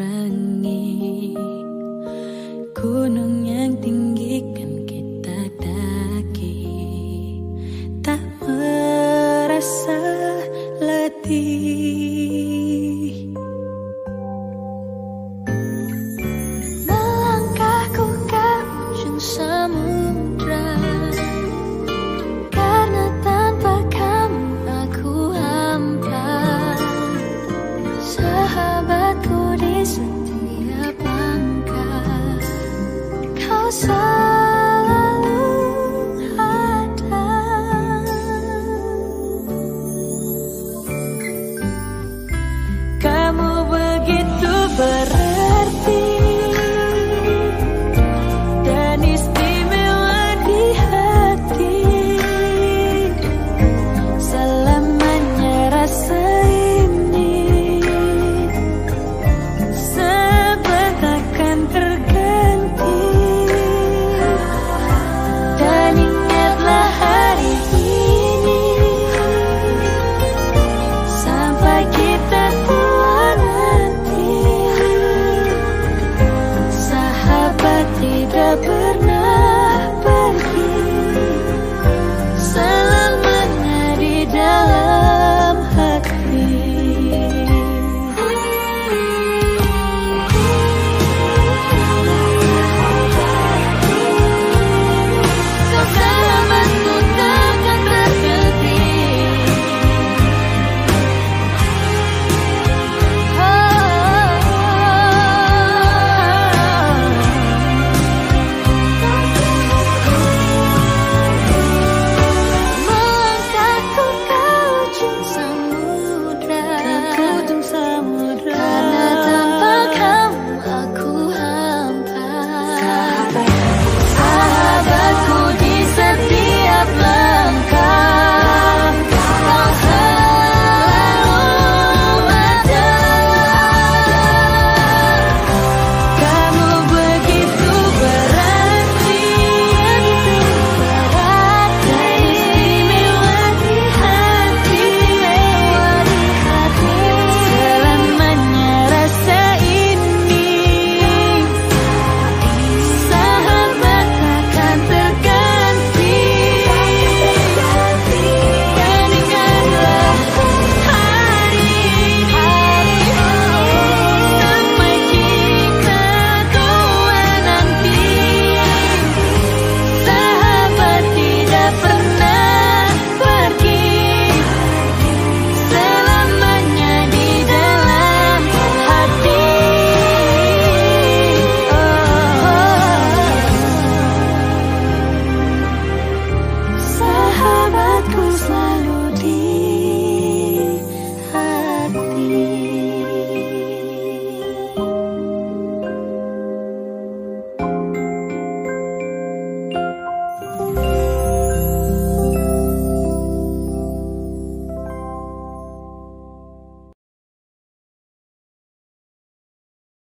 perangi gunung yang tinggi